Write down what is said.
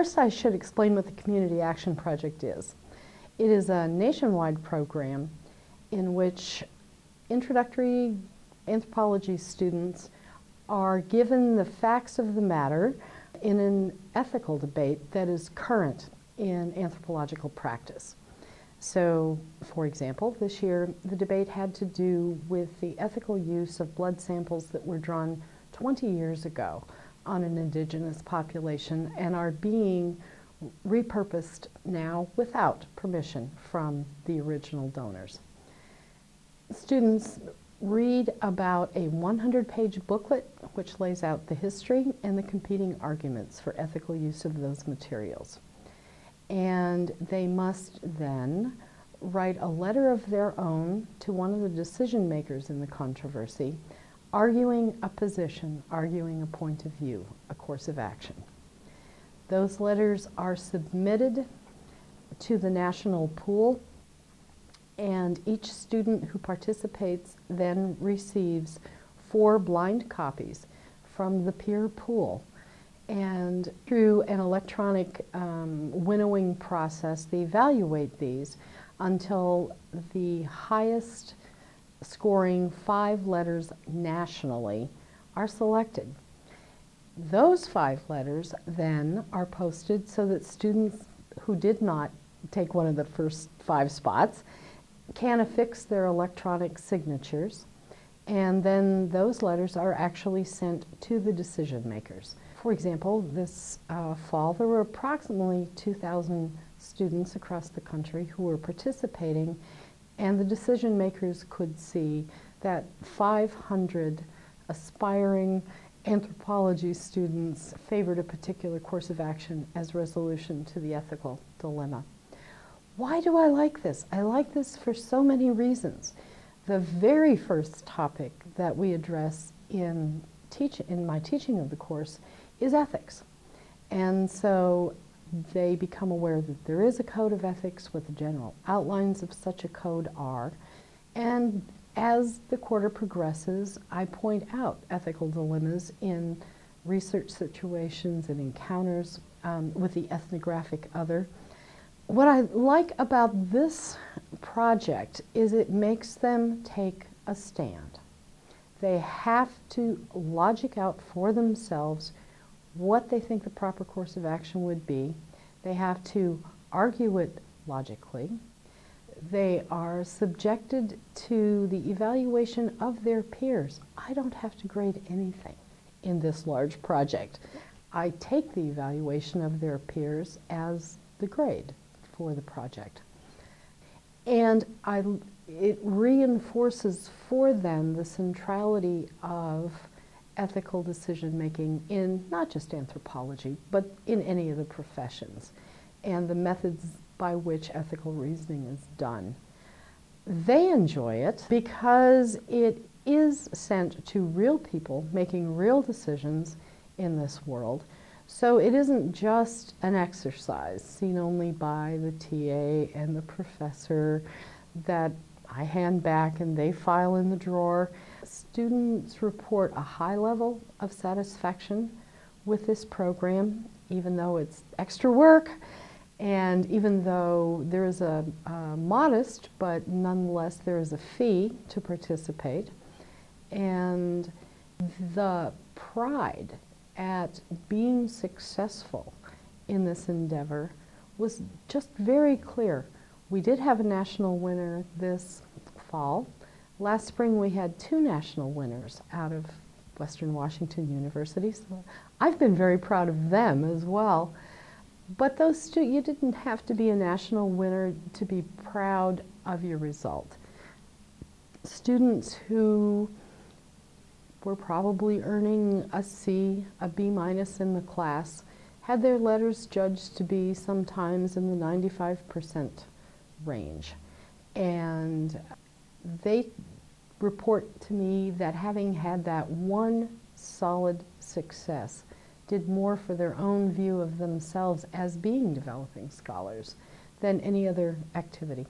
First, I should explain what the Community Action Project is. It is a nationwide program in which introductory anthropology students are given the facts of the matter in an ethical debate that is current in anthropological practice. So, for example, this year the debate had to do with the ethical use of blood samples that were drawn 20 years ago on an indigenous population and are being repurposed now without permission from the original donors. Students read about a 100 page booklet which lays out the history and the competing arguments for ethical use of those materials. And they must then write a letter of their own to one of the decision makers in the controversy arguing a position, arguing a point of view, a course of action. Those letters are submitted to the national pool, and each student who participates then receives four blind copies from the peer pool. And through an electronic um, winnowing process, they evaluate these until the highest scoring five letters nationally are selected. Those five letters then are posted so that students who did not take one of the first five spots can affix their electronic signatures and then those letters are actually sent to the decision makers. For example, this uh, fall there were approximately 2,000 students across the country who were participating and the decision makers could see that 500 aspiring anthropology students favored a particular course of action as resolution to the ethical dilemma. Why do I like this? I like this for so many reasons. The very first topic that we address in, teach, in my teaching of the course is ethics. And so they become aware that there is a code of ethics, what the general outlines of such a code are, and as the quarter progresses, I point out ethical dilemmas in research situations and encounters um, with the ethnographic other. What I like about this project is it makes them take a stand. They have to logic out for themselves what they think the proper course of action would be. They have to argue it logically. They are subjected to the evaluation of their peers. I don't have to grade anything in this large project. I take the evaluation of their peers as the grade for the project. And I, it reinforces for them the centrality of ethical decision making in not just anthropology, but in any of the professions, and the methods by which ethical reasoning is done. They enjoy it because it is sent to real people making real decisions in this world. So it isn't just an exercise seen only by the TA and the professor that I hand back and they file in the drawer. Students report a high level of satisfaction with this program, even though it's extra work and even though there is a, a modest, but nonetheless there is a fee to participate. And the pride at being successful in this endeavor was just very clear. We did have a national winner this fall. Last spring we had two national winners out of Western Washington University. So I've been very proud of them as well. But those two, you didn't have to be a national winner to be proud of your result. Students who were probably earning a C, a B minus in the class, had their letters judged to be sometimes in the 95% range. And they report to me that having had that one solid success did more for their own view of themselves as being developing scholars than any other activity.